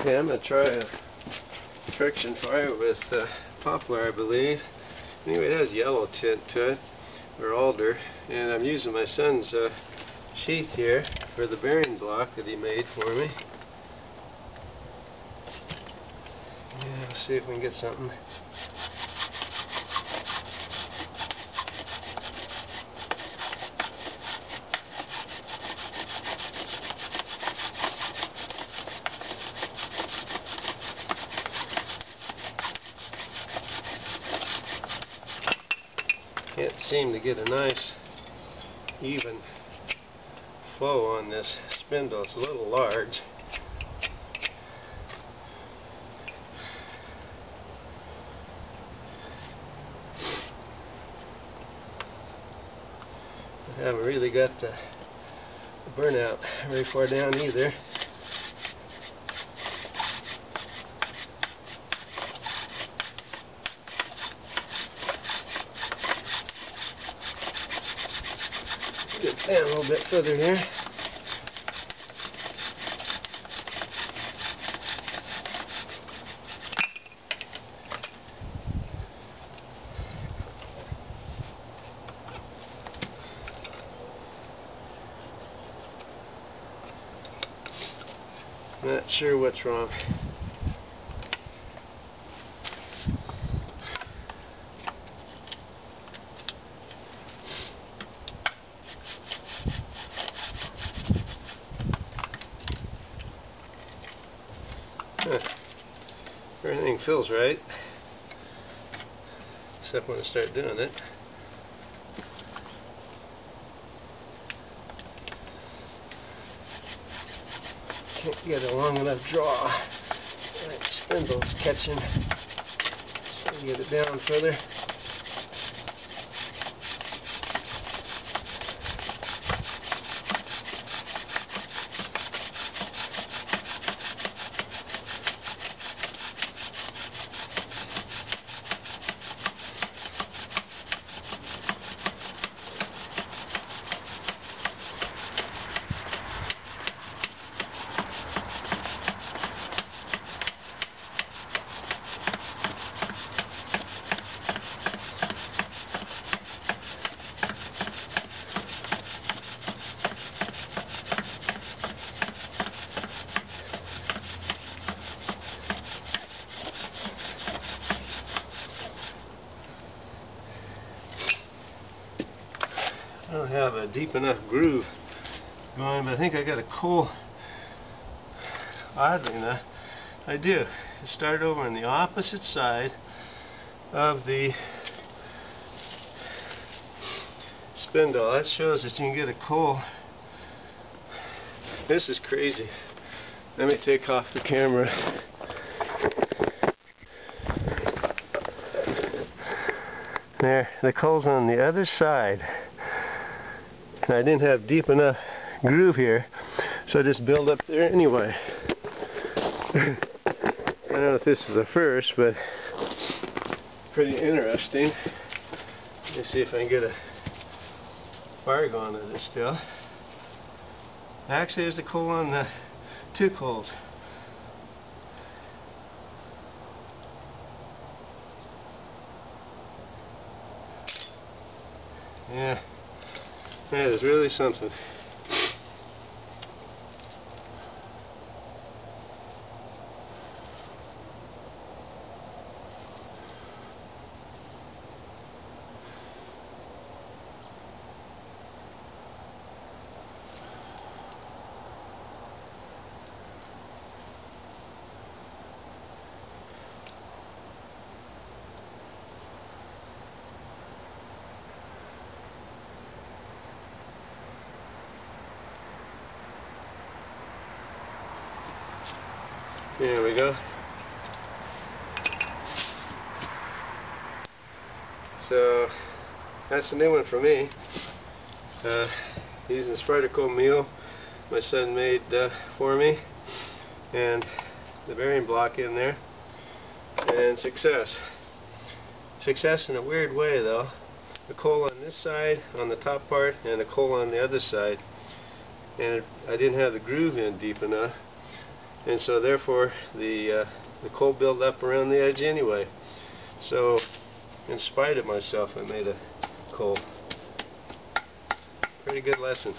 Okay, I'm going to try a friction fire with uh, poplar, I believe. Anyway, it has yellow tint to it, or alder, and I'm using my son's uh, sheath here for the bearing block that he made for me. Yeah, let's see if we can get something. Can't seem to get a nice even flow on this spindle. It's a little large. I haven't really got the burnout very far down either. Get a little bit further here. Not sure what's wrong. Everything feels right. Except when I start doing it. Can't get a long enough draw. Right, spindle's catching. Just to get it down further. Have a deep enough groove going, but I think I got a cool. Oddly enough, I do. It started over on the opposite side of the spindle. That shows that you can get a coal. This is crazy. Let me take off the camera. There, the coal's on the other side. And I didn't have deep enough groove here, so I just build up there anyway. I don't know if this is a first, but pretty interesting. Let me see if I can get a fire going to this still. Actually, there's a coal on the uh, two coals. Yeah, that is really something. There we go. So that's a new one for me. Uh, using Spyderco meal my son made uh, for me and the bearing block in there and success. Success in a weird way though. The coal on this side on the top part and the coal on the other side and it, I didn't have the groove in deep enough and so therefore the uh, the coal built up around the edge anyway. So in spite of myself I made a coal. Pretty good lesson.